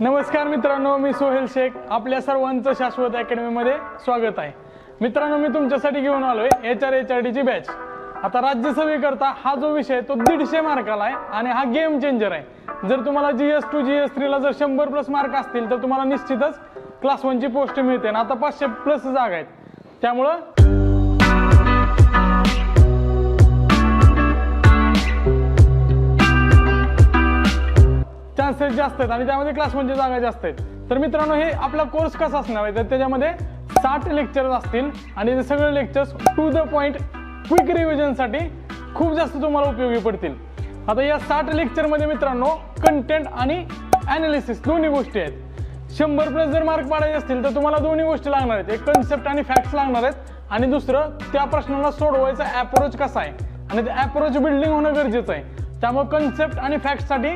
नमस्कार मित्रांनो मी सोहेल शेख. आपल्या सर्वांचं शाश्वत अकॅडमीमध्ये स्वागत आहे. मित्रांनो मी तुमच्यासाठी घेऊन आलो आहे एच आर एच आर डीची बॅच आता राज्यसभेकरता हा जो विषय तो दीडशे मार्काला आहे आणि हा गेम चेंजर आहे. जर तुम्हाला G S two G S थ्रीला जर शंभर प्लस मार्क असतील तर तुम्हाला निश्चितच क्लास वनची पोस्ट मिळते आणि आता पाचशे प्लस जागा आहेत. त्यामुळं चान्सेस जास्त आहेत आणि त्यामध्ये क्लास म्हणजे जागा जास्त आहेत. तर मित्रांनो हे आपला कोर्स कसा असणार आहे? तर त्याच्यामध्ये साठ लेक्चर्स असतील आणि ते सगळे lectures to the point quick रिव्हिजनसाठी खूप जास्त तुम्हाला उपयोगी पडतील. आता या साठ लेक्चरमध्ये मित्रांनो कंटेंट आणि ॲनालिसिस दोन्ही गोष्टी आहेत. शंभर प्लस जर मार्क पाडायचे असतील तर तुम्हाला दोन्ही गोष्टी लागणार आहेत. एक कन्सेप्ट आणि फॅक्ट्स लागणार आहेत आणि दुसरं त्या प्रश्नाला सोडवायचा अप्रोच कसा आहे? आणि ते अप्रोच बिल्डिंग होणं गरजेचं आहे. त्यामुळे कन्सेप्ट आणि फॅक्ट्ससाठी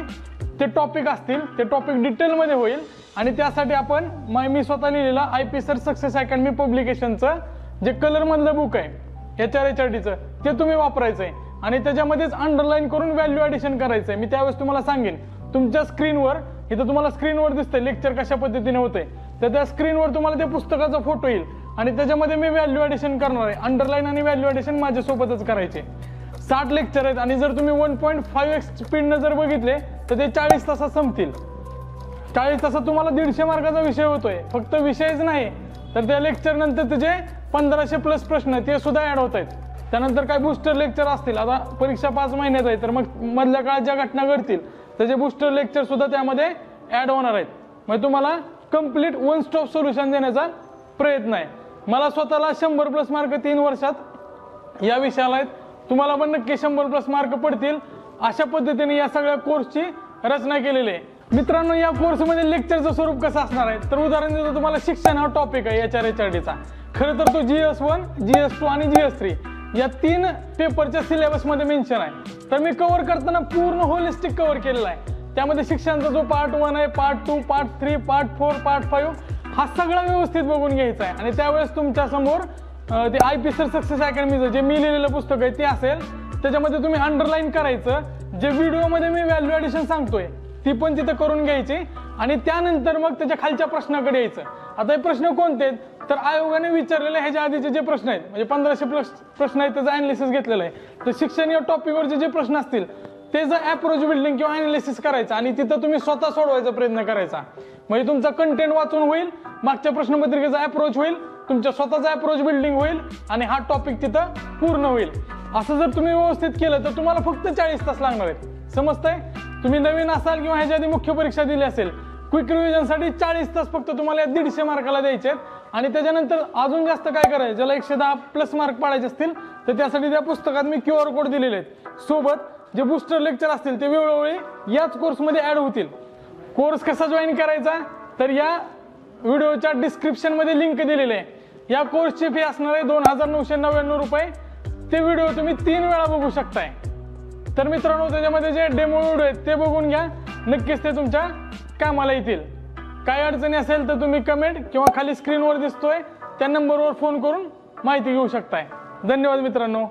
ते टॉपिक असतील ते टॉपिक डिटेलमध्ये होईल. आणि त्यासाठी आपण माय मी स्वतः लिहिलेलं I P sir success academy पब्लिकेशनचं जे कलरमधलं बुक आहे एच आर एच आर डीचं ते तुम्ही वापरायचं आहे आणि त्याच्यामध्येच अंडरलाईन करून व्हॅल्यू ॲडिशन करायचं आहे मी त्यावेळेस तुम्हाला सांगेन तुमच्या स्क्रीनवर इथं तुम्हाला स्क्रीनवर दिसतंय लेक्चर कशा पद्धतीने होतंय. तर त्या स्क्रीनवर तुम्हाला त्या पुस्तकाचा फोटो येईल. आणि त्याच्यामध्ये मी व्हॅल्यू ॲडिशन करणार आहे. अंडरलाईन आणि व्हॅल्यू ॲडिशन माझ्यासोबतच करायचे. साठ लेक्चर आहेत. आणि जर तुम्ही वन पॉईंट फाईव्ह एक्स स्पीडनं जर बघितले तर ते चाळीस तासात संपतील. चाळीस तासात तुम्हाला दीडशे मार्काचा विषय होतोय. फक्त विषयच नाही तर त्या लेक्चर नंतर त्याचे पंधराशे प्लस प्रश्न ते सुद्धा ऍड होत आहेत. त्यानंतर काय बुस्टर लेक्चर असतील आता परीक्षा पाच महिन्यात आहे तर मग मधल्या काळात ज्या घटना घडतील त्याचे बुस्टर लेक्चर सुद्धा त्यामध्ये ऍड होणार आहेत. मग तुम्हाला कंप्लीट वन स्टॉप सोल्युशन देण्याचा प्रयत्न आहे. मला स्वतःला शंभर प्लस मार्क तीन वर्षात या विषयाला आहेत. तुम्हाला पण नक्की शंभर प्लस मार्क पडतील. अशा पद्धतीने या सगळ्या कोर्सची रचना केलेली आहे. मित्रांनो या कोर्समध्ये लेक्चरचं स्वरूप कसं असणार आहे? तर उदाहरण देतो तुम्हाला शिक्षण हा टॉपिक आहे एच आर एच आर डीचा खरं तर तो G S one G S two आणि जी एस थ्री या तीन पेपरच्या सिलेबसमध्ये मेन्शन आहे. तर मी कव्हर करताना पूर्ण होलिस्टिक कव्हर केलेला आहे. त्यामध्ये शिक्षणाचा जो पार्ट वन आहे part two part three part four part five हा सगळा व्यवस्थित बघून घ्यायचा आहे. आणि त्यावेळेस तुमच्यासमोर ते आय पी सर सक्सेस अकॅडमीचं जे मी लिहिलेलं पुस्तक आहे ते असेल त्याच्यामध्ये तुम्ही अंडरलाईन करायचं. जे व्हिडिओमध्ये मी व्हॅल्यू ॲडिशन सांगतोय ती पण तिथं करून घ्यायची. आणि त्यानंतर मग त्याच्या खालच्या प्रश्नाकडे यायचं. आता हे प्रश्न कोणते आहेत? तर आयोगाने विचारलेले ह्याच्या आधीचे जे प्रश्न आहेत म्हणजे पंधराशे प्लस प्रश्न आहेत त्याचं अॅनालिसिस घेतलेलं आहे. तर शिक्षण या टॉपिकवरचे जे प्रश्न असतील त्याचं अप्रोच बिल्डिंग किंवा अॅनालिसिस करायचं आणि तिथं तुम्ही स्वतः सोडवायचा प्रयत्न करायचा. म्हणजे तुमचा कंटेंट वाचून होईल मागच्या प्रश्नपत्रिकेचा अप्रोच होईल तुमच्या स्वतःचा अप्रोच बिल्डिंग होईल आणि हा टॉपिक तिथं पूर्ण होईल. असं जर तुम्ही व्यवस्थित केलं तर तुम्हाला फक्त चाळीस तास लागणार आहेत. समजतंय? तुम्ही नवीन असाल किंवा ह्याच्या आधी मुख्य परीक्षा दिली असेल क्विक रिव्हिजनसाठी चाळीस तास फक्त तुम्हाला या दीडशे मार्काला द्यायचे आहेत. आणि त्याच्यानंतर अजून जास्त काय करायचं? ज्याला एकशे दहा प्लस मार्क पाडायचे असतील तर त्यासाठी त्या पुस्तकात मी क्यू आर कोड दिलेले आहेत. सोबत जे बुस्टर लेक्चर असतील ते वेळोवेळी याच कोर्समध्ये ऍड होतील. कोर्स कसा जॉईन करायचा? तर या व्हिडिओच्या डिस्क्रिप्शनमध्ये लिंक दिलेली आहे. या कोर्सची फी असणार आहे दोन हजार नऊशे नव्याण्णव रुपये. ते व्हिडिओ तुम्ही तीन वेळा बघू शकताय. तर मित्रांनो त्याच्यामध्ये जे डेमो व्हिडिओ आहेत ते बघून घ्या. नक्कीच ते तुमच्या कामाला येतील. काय अडचणी असेल तर तुम्ही कमेंट किंवा खाली स्क्रीनवर दिसतोय त्या नंबरवर फोन करून माहिती घेऊ शकताय. धन्यवाद मित्रांनो.